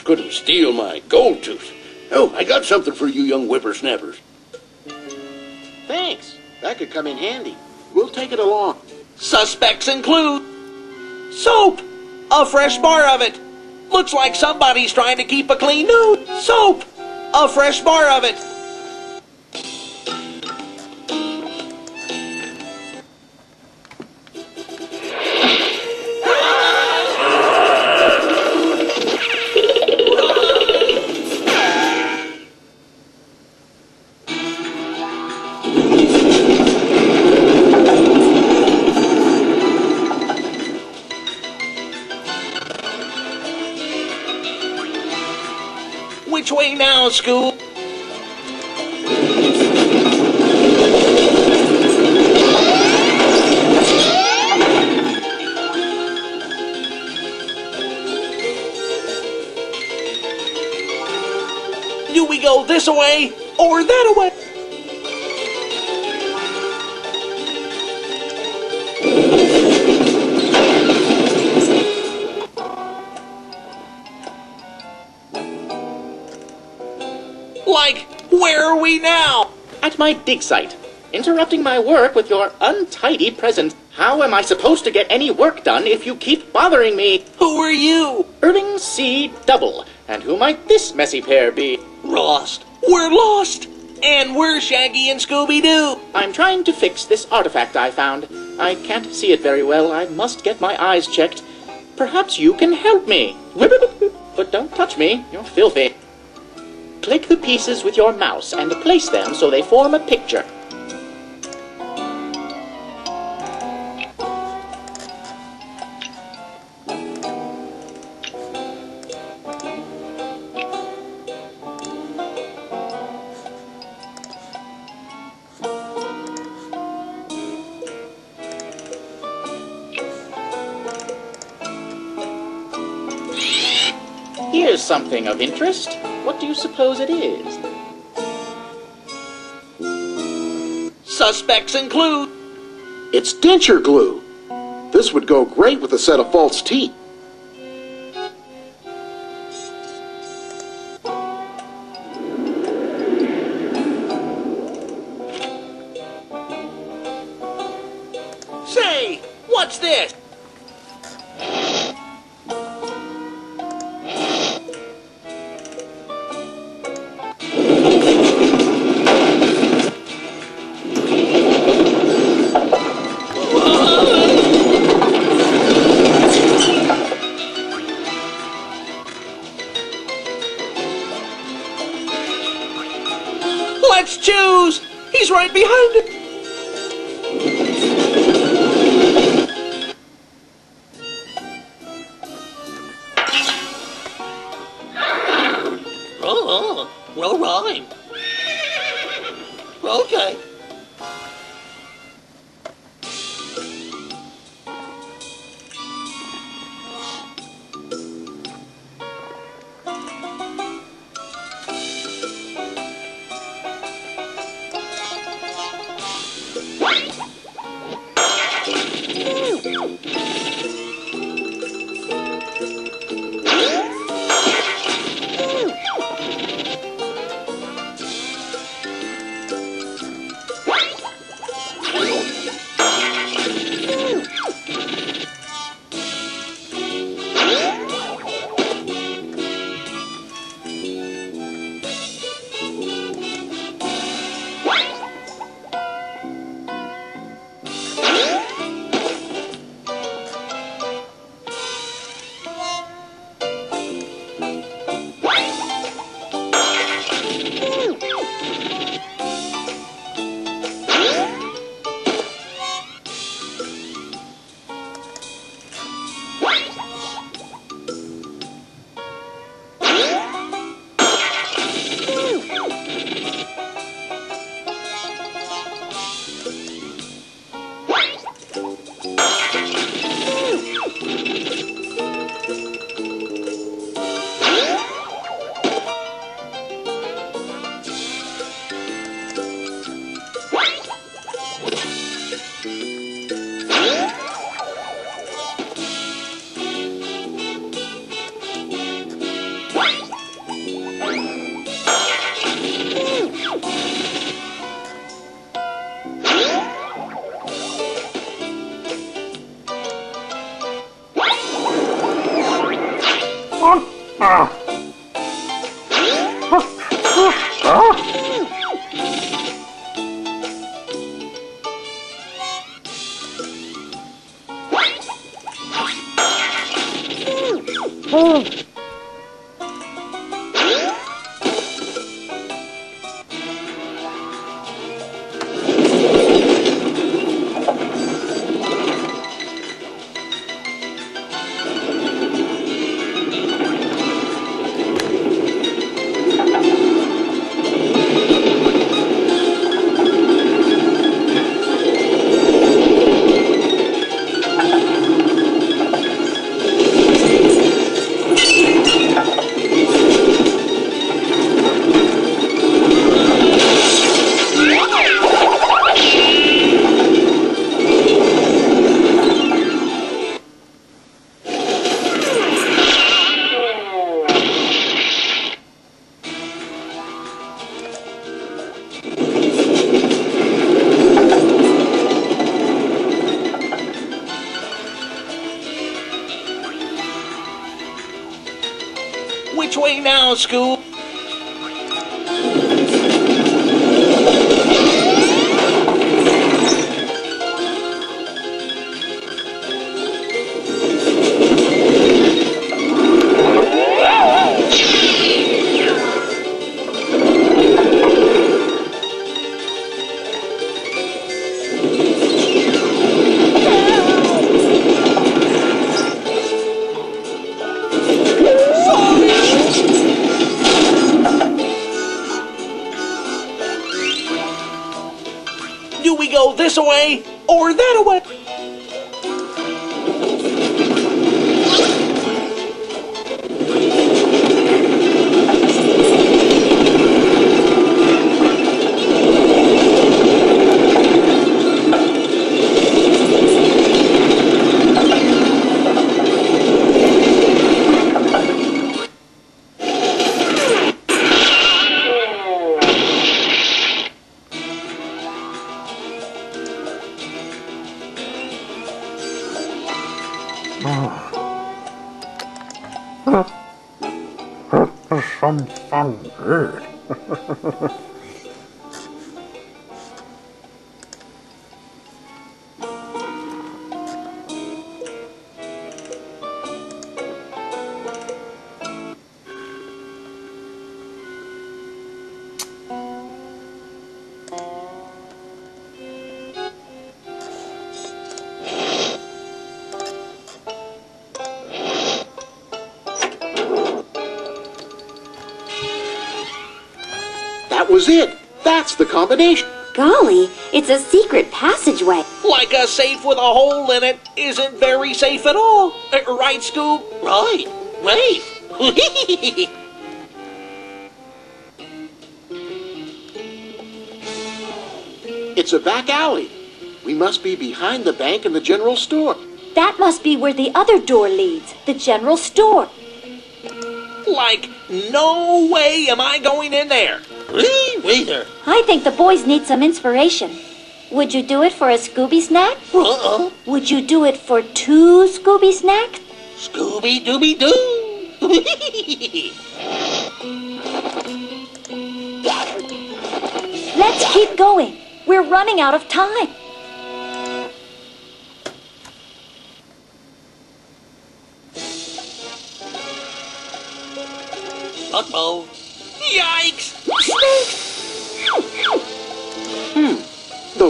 couldn't steal my gold tooth. Oh, I got something for you young whippersnappers. Thanks. That could come in handy. We'll take it along. Suspects include soap, a fresh bar of it. Looks like somebody's trying to keep a clean nude. Soap, a fresh bar of it. Now, Scoop? Do we go this way or that way? My dig site, interrupting my work with your untidy presence. How am I supposed to get any work done if you keep bothering me? Who are you? Irving C. Double. And who might this messy pair be? Lost. We're lost. And we're Shaggy and Scooby Doo. I'm trying to fix this artifact I found. I can't see it very well. I must get my eyes checked. Perhaps you can help me. But don't touch me. You're filthy. Click the pieces with your mouse and place them so they form a picture. Here's something of interest. What do you suppose it is? Suspects include It's denture glue. This would go great with a set of false teeth. Was it. That's the combination. Golly, it's a secret passageway. Like a safe with a hole in it isn't very safe at all. Uh, right, Scoob? Right. Wait. It's a back alley. We must be behind the bank and the general store. That must be where the other door leads, the general store. Like, no way am I going in there. Neither. I think the boys need some inspiration. Would you do it for a Scooby snack? Uh-uh. Would you do it for two Scooby snacks? Scooby Dooby Doo. Let's keep going. We're running out of time. Uh-oh. Yikes!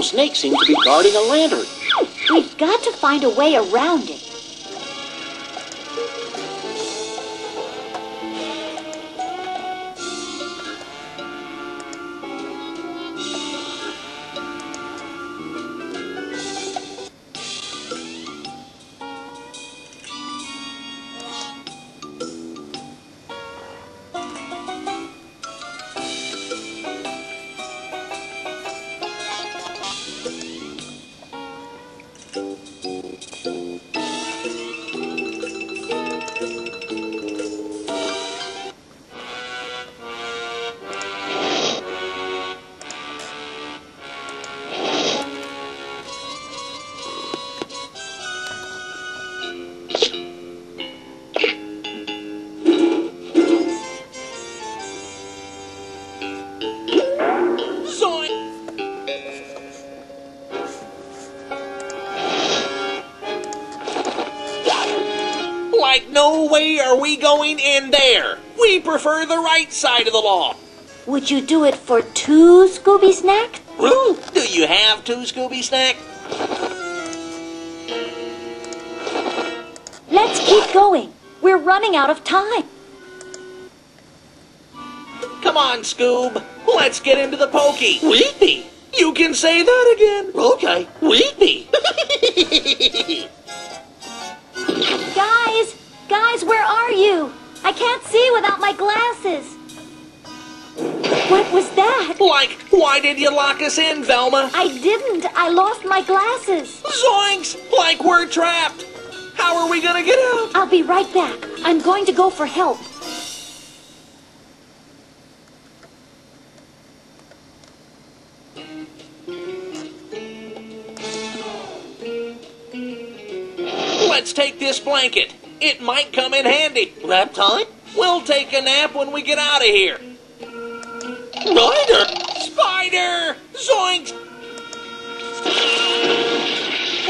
Those snakes seem to be guarding a lantern. We've got to find a way around it. Prefer the right side of the law. Would you do it for two Scooby Snack? Do you have two Scooby Snack? Let's keep going. We're running out of time. Come on, Scoob. Let's get into the pokey. Weepy. You can say that again. Okay. Weepy. Guys, guys, where are you? I can't see without my glasses. What was that? like, why did you lock us in, Velma? I didn't. I lost my glasses. Zoinks! Like we're trapped. How are we gonna get out? I'll be right back. I'm going to go for help. Let's take this blanket. It might come in handy. Nap time? We'll take a nap when we get out of here. Spider! Spider! Zoinks!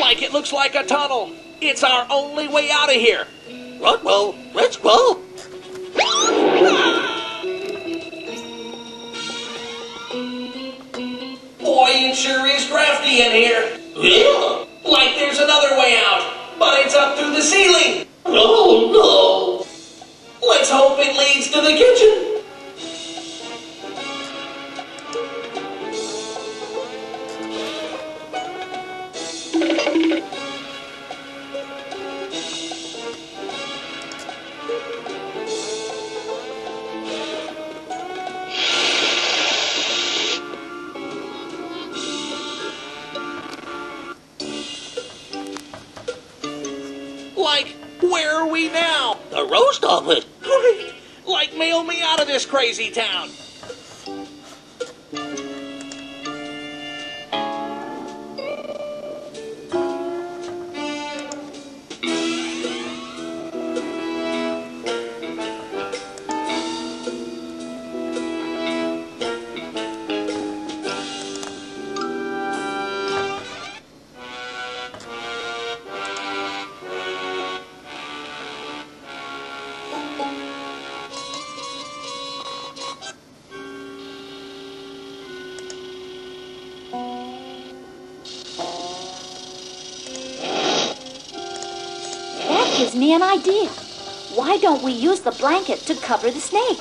Like it looks like a tunnel. It's our only way out of here. Right, well, let's go. Boy, it sure is drafty in here. Yeah. Like there's another way out, but it's up through the ceiling. Oh no. Let's hope it leads to the kitchen. Like, mail me out of this crazy town. Don't we use the blanket to cover the snake?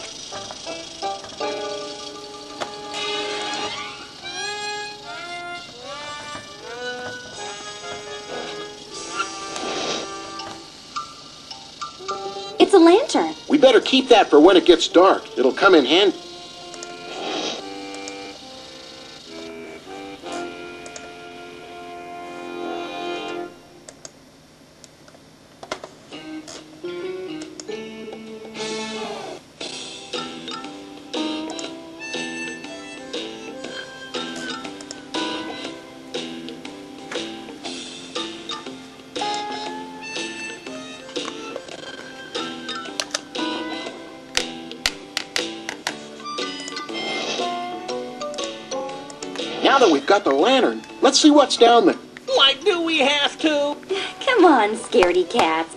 It's a lantern. We better keep that for when it gets dark. It'll come in handy. Let's see what's down there. Like, do we have to? Come on, scaredy cats.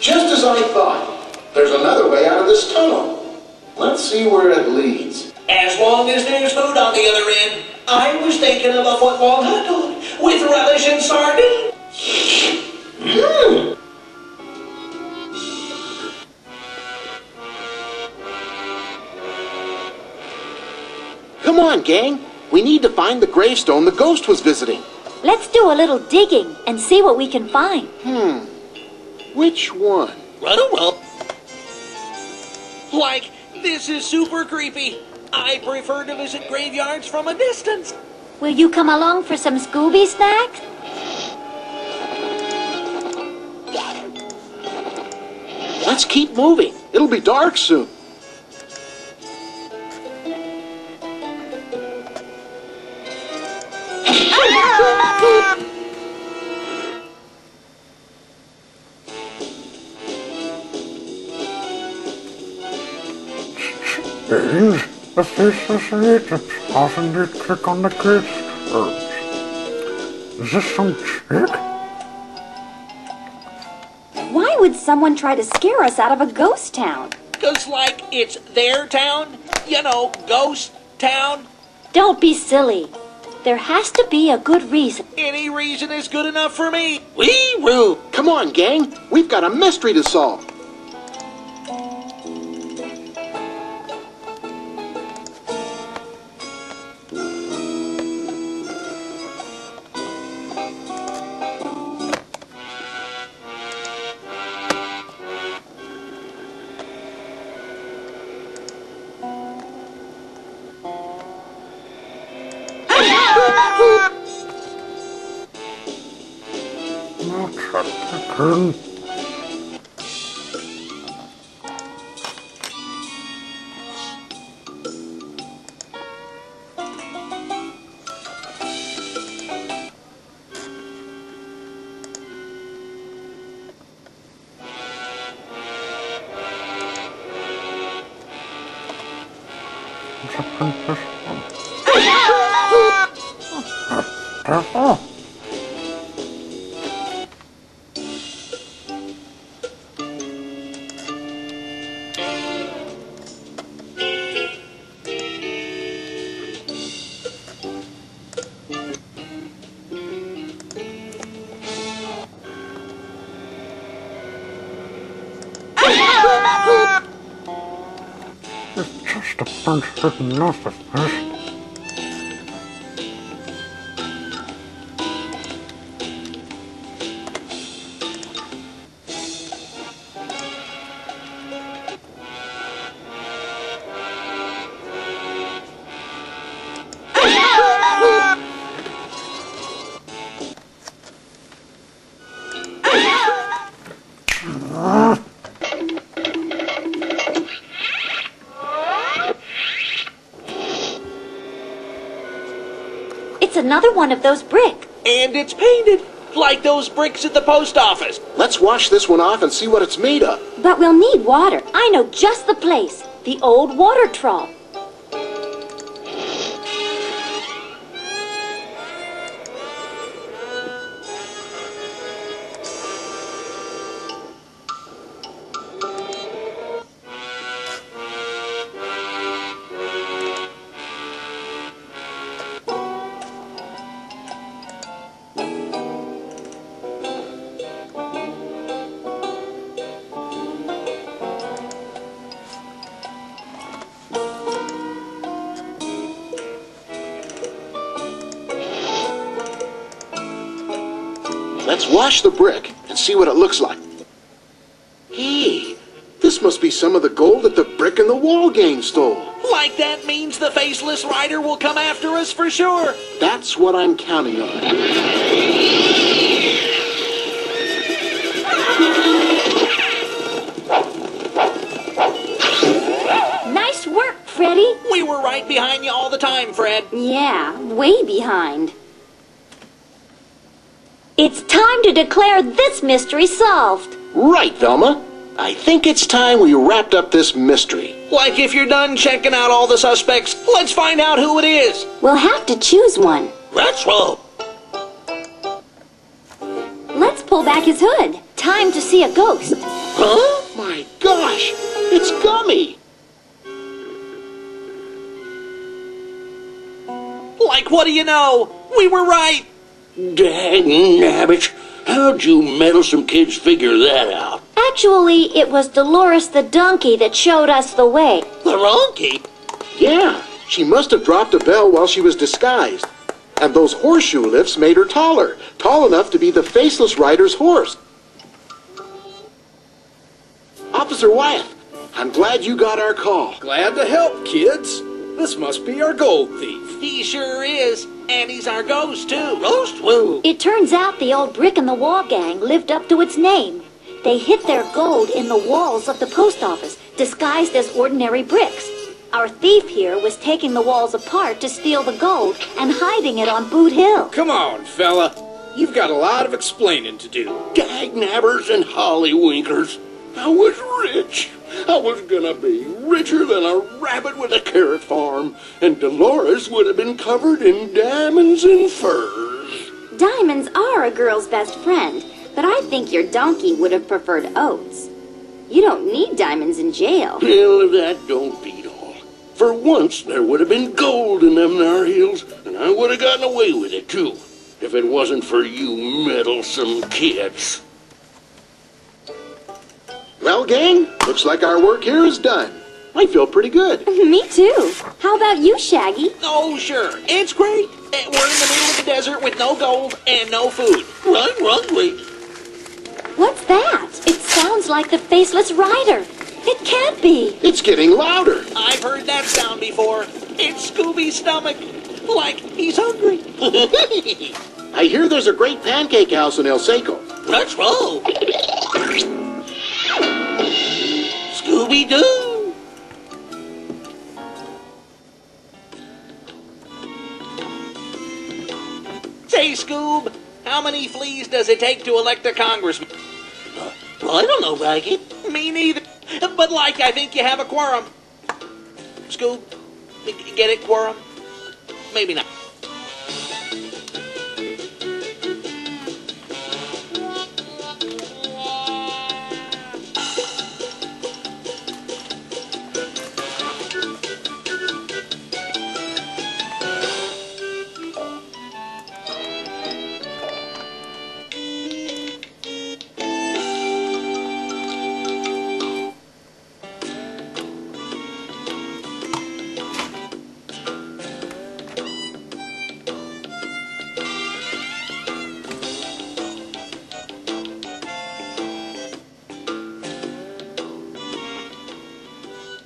Just as I thought. There's another way out of this tunnel. Let's see where it leads. As long as there's food on the other end. I was thinking of a football hot dog with relish and sardine. Mm. Come on, gang. We need to find the gravestone the ghost was visiting. Let's do a little digging and see what we can find. Hmm. Which one? Run a rump. Like, this is super creepy. I prefer to visit graveyards from a distance. Will you come along for some Scooby snacks? Let's keep moving. It'll be dark soon. The faceless agents often did click on the kids' herbs. Is this some trick? Why would someone try to scare us out of a ghost town? Cause like it's their town, you know, ghost town. Don't be silly. There has to be a good reason. Any reason is good enough for me. Wee woo. Come on, gang. We've got a mystery to solve. Shut the curtain. It's a princess. Oh. A one of those brick. And it's painted like those bricks at the post office. Let's wash this one off and see what it's made of. But we'll need water. I know just the place. The old water trough. Let's wash the brick and see what it looks like. Hey, this must be some of the gold that the brick and the wall gang stole. Like that means the faceless rider will come after us for sure. That's what I'm counting on. Nice work, Freddy. We were right behind you all the time, Fred. Yeah, way behind. It's time to declare this mystery solved. Right, Velma. I think it's time we wrapped up this mystery. Like if you're done checking out all the suspects, let's find out who it is. We'll have to choose one. Let's roll. Let's pull back his hood. Time to see a ghost. Huh? My gosh, it's Gummy. Like what do you know? We were right. Dang nabbit. How'd you meddlesome kids figure that out? Actually, it was Dolores the donkey that showed us the way. The donkey. Yeah, she must have dropped a bell while she was disguised. And those horseshoe lifts made her taller, tall enough to be the faceless rider's horse. Officer Wyeth, I'm glad you got our call. Glad to help, kids. This must be our gold thief. He sure is. And he's our ghost, too. Ghost? Woo. It turns out the old brick and the wall gang lived up to its name. They hid their gold in the walls of the post office, disguised as ordinary bricks. Our thief here was taking the walls apart to steal the gold and hiding it on Boot Hill. Come on, fella. You've got a lot of explaining to do. Dag nabbers and hollywinkers. I was rich. I was gonna be richer than a rabbit with a carrot farm, and Dolores would have been covered in diamonds and furs. Diamonds are a girl's best friend, but I think your donkey would have preferred oats. You don't need diamonds in jail. Well, that don't beat all. For once, there would have been gold in them there hills, and I would have gotten away with it, too, if it wasn't for you meddlesome kids. Well, gang, looks like our work here is done. I feel pretty good. Me too. How about you, Shaggy? Oh, sure. It's great. Eh, We're in the middle of the desert with no gold and no food. I'm hungry. What's that? It sounds like the Faceless Rider. It can't be. It's getting louder. I've heard that sound before. It's Scooby's stomach. Like he's hungry. I hear there's a great pancake house in El Seco. What's wrong? Scooby Doo. Say, Scoob, how many fleas does it take to elect a congressman? Uh, I don't know, Raggy. Me neither. But like, I think you have a quorum. Scoob, get it, quorum? Maybe not.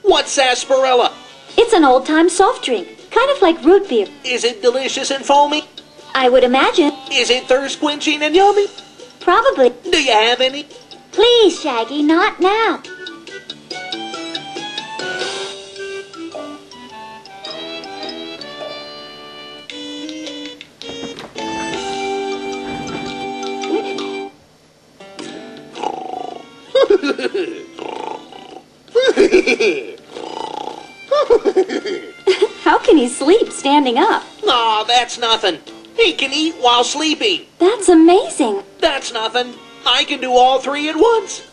What's sarsaparilla? It's an old time soft drink, kind of like root beer. Is it delicious and foamy? I would imagine. Is it thirst quenching and yummy? Probably. Do you have any? Please, Shaggy, not now. That's nothing. He can eat while sleeping. That's amazing. That's nothing. I can do all three at once.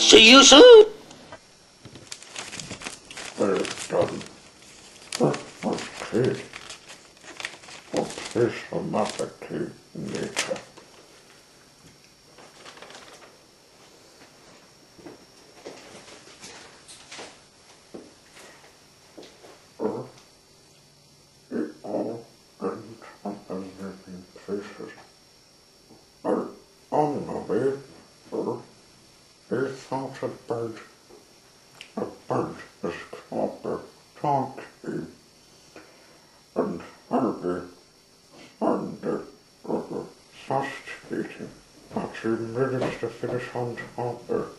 See you soon. There's done. Okay. What is another key nature? It all ends up in living places. Or on the way, or he thought a bird. A bird is called a donkey. And Harvey found it was frustrating, he managed to finish on top of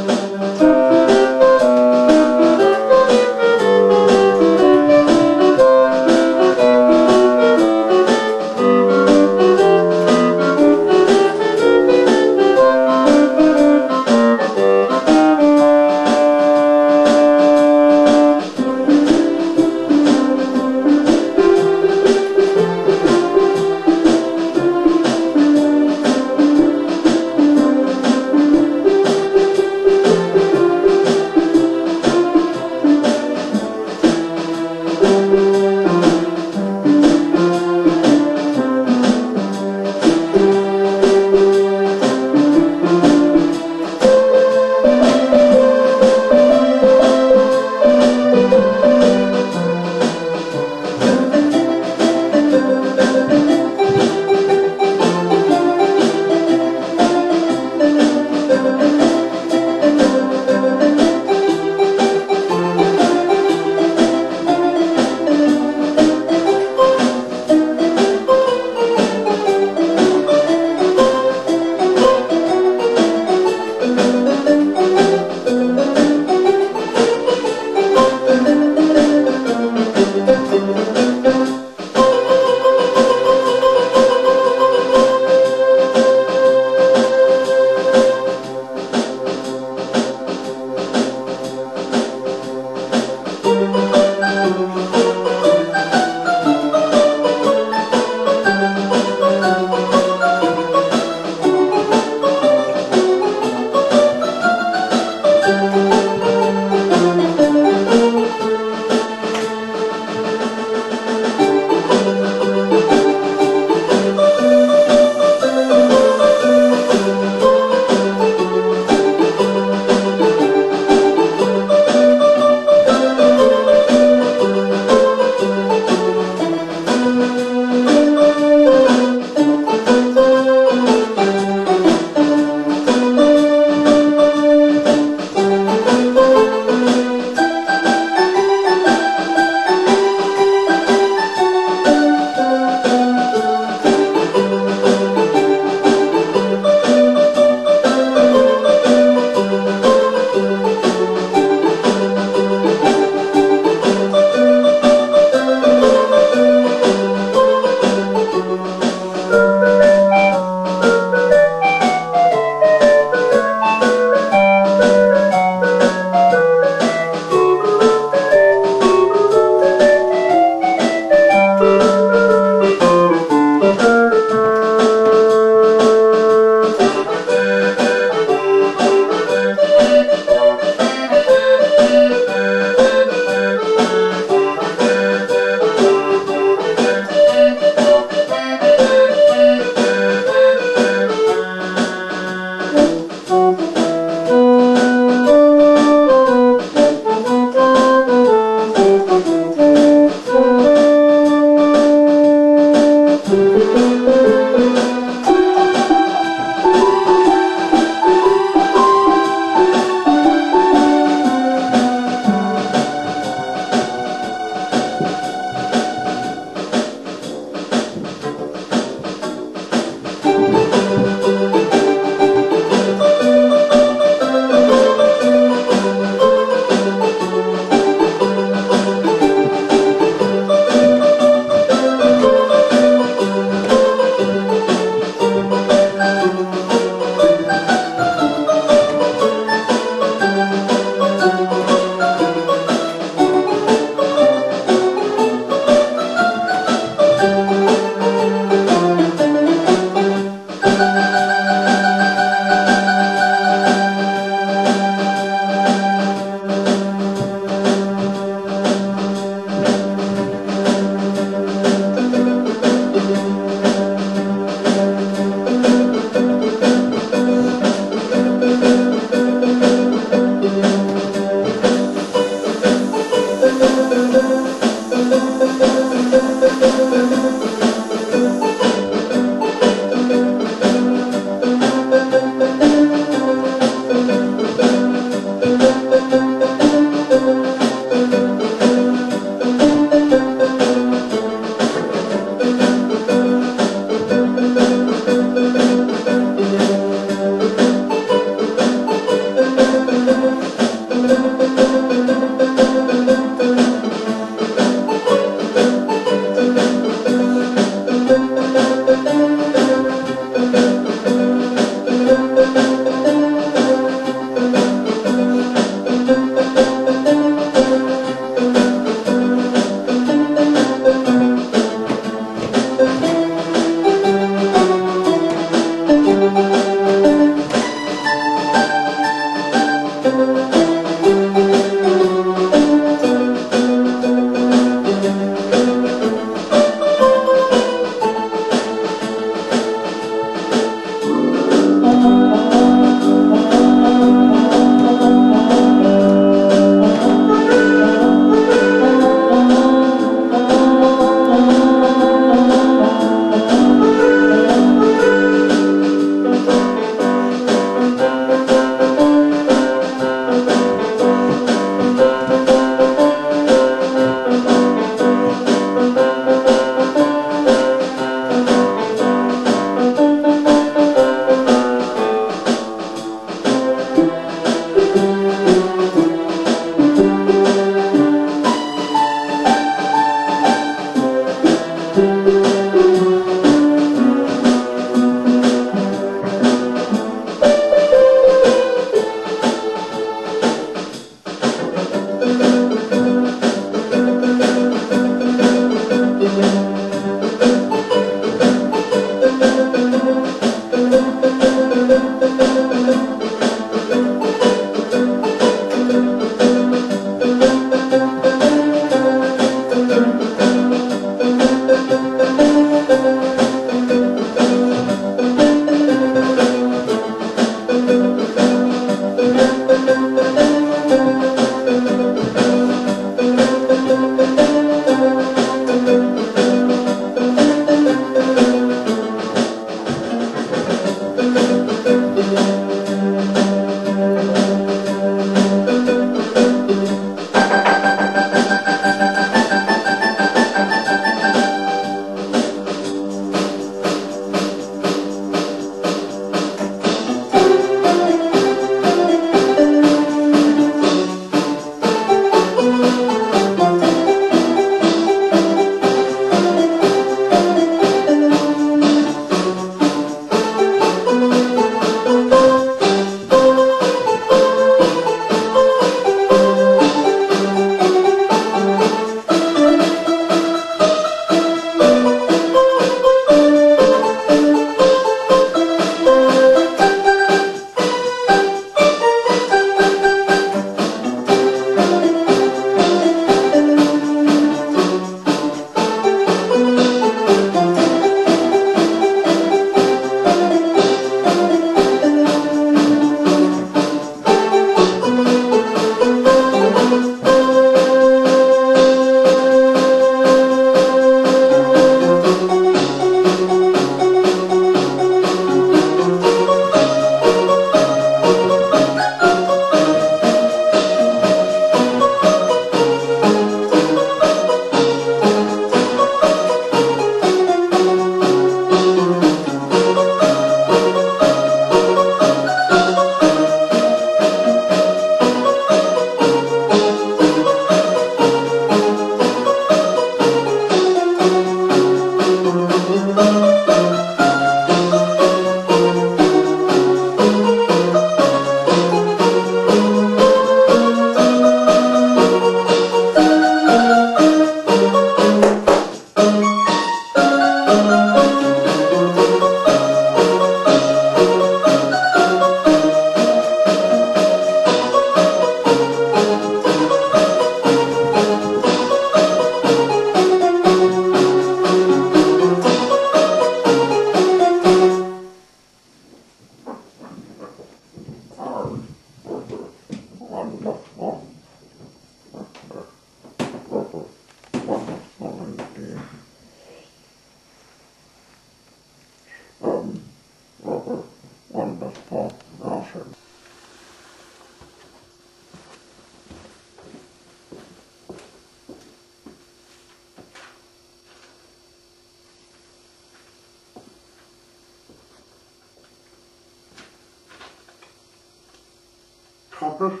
Sabbath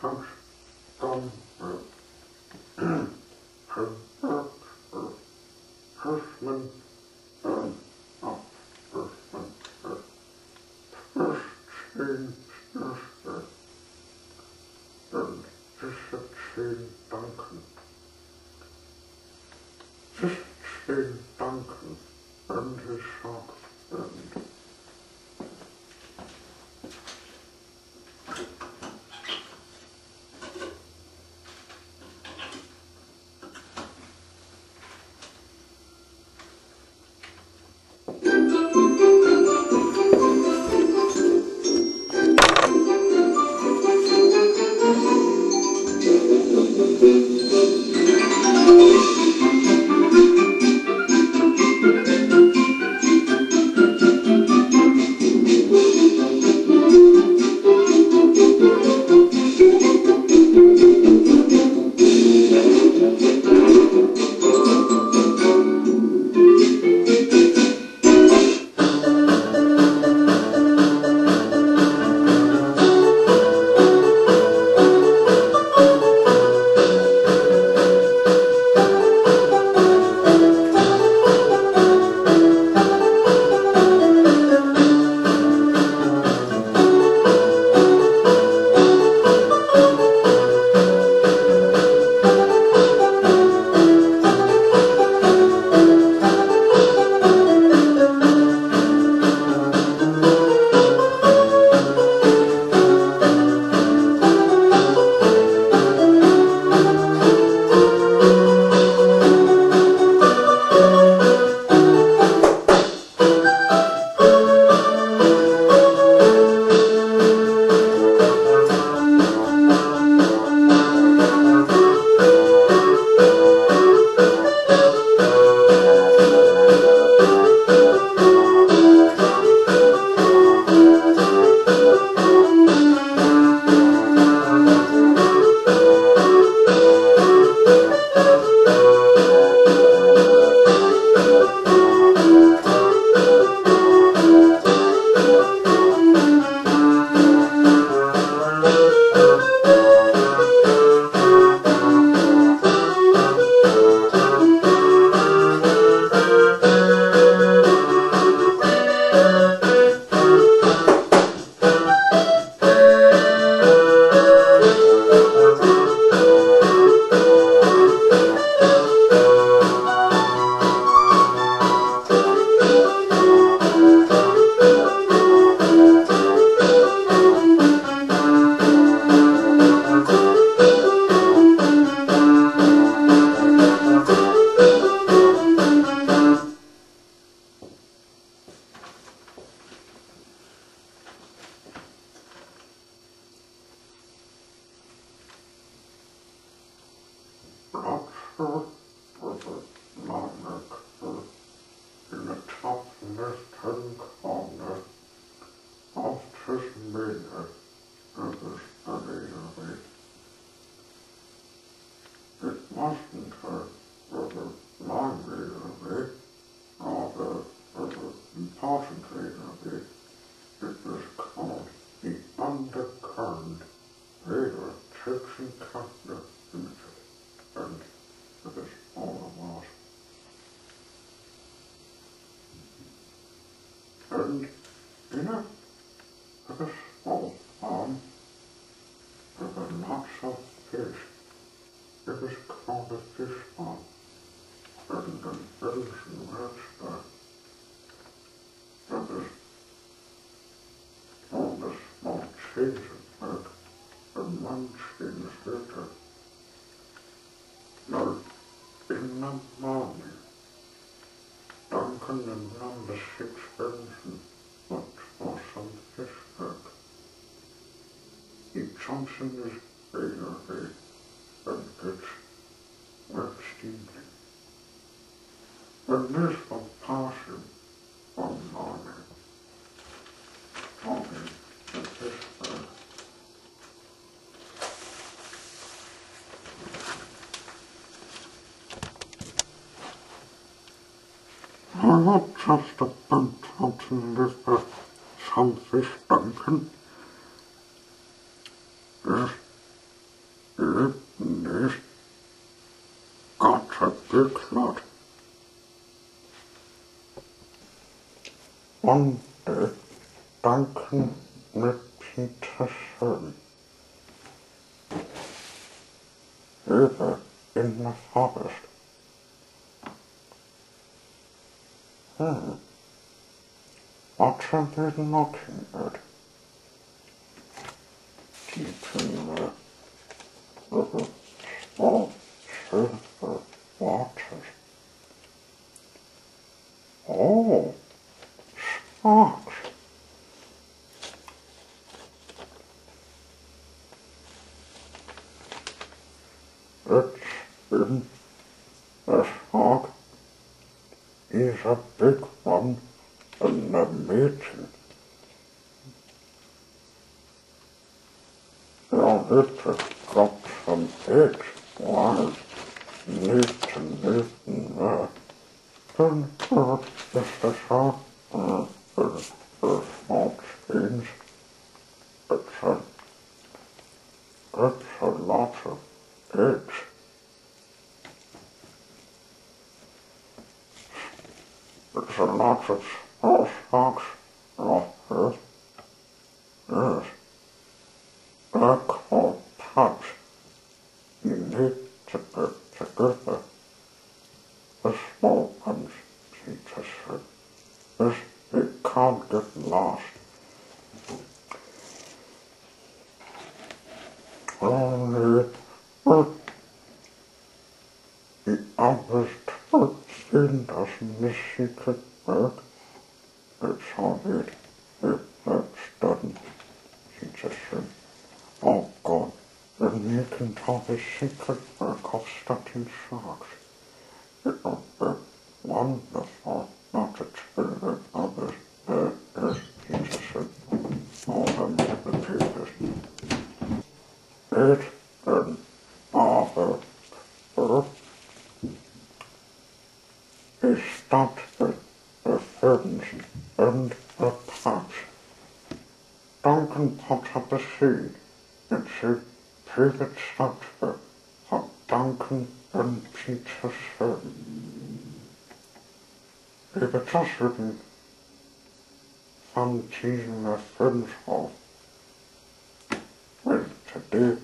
first done work. Her work or husband done up husband her. First of his mirror of the study says that a man says that a, not in the morning, Duncan and number six person much more some fish work. He not just a bunch of this is some system. This, this, this, got a big lot. One A trumpet mockingbird. Keep dreaming. Uh-huh. Oh, sure. is dat gegevens in het pad. Danken tot de bezie, het ze privet stad van danken en Pieter Sön. Die Betrachtungen van diesem Filmshof will today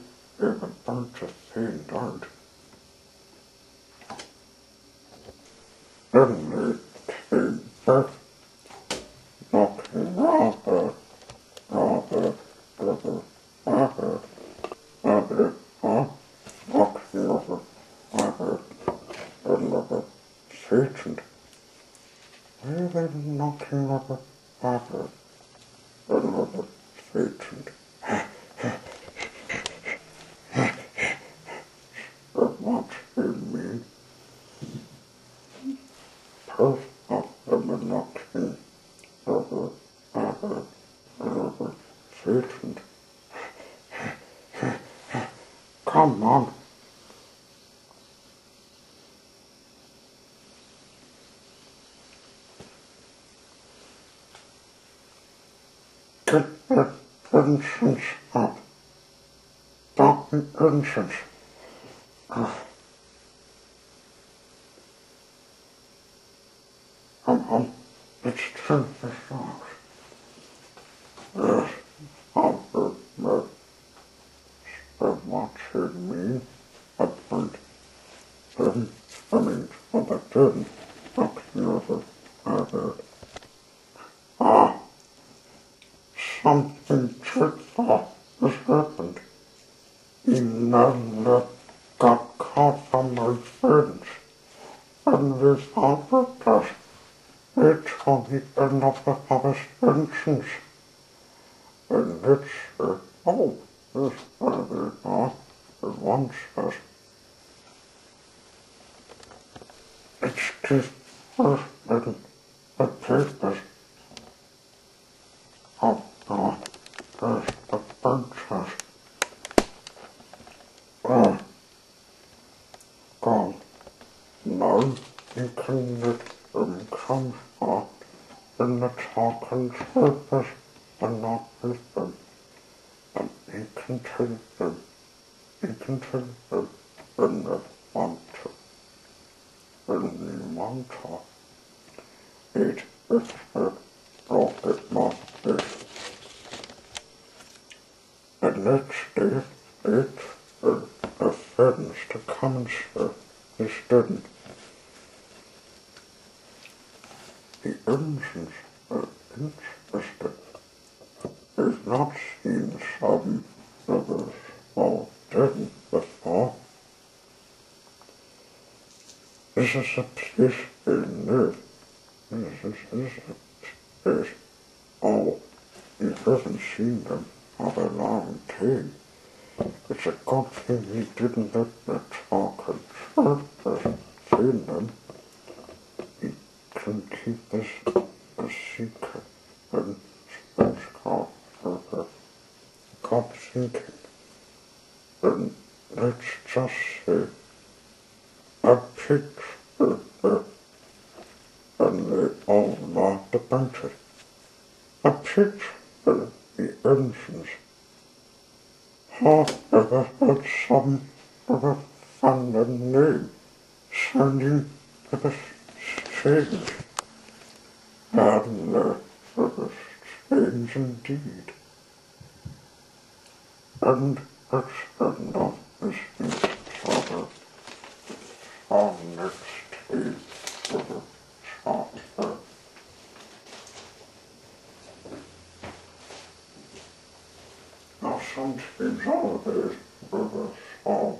irgend fünf hat. Daten irgend fünf. Ach. my friends, and they found that it's on the end of the Palestinians. And it's ш some fun and name, sounding strange. And uh, strange indeed. And it's enough missing each. On next. in some of his business. Um, uh,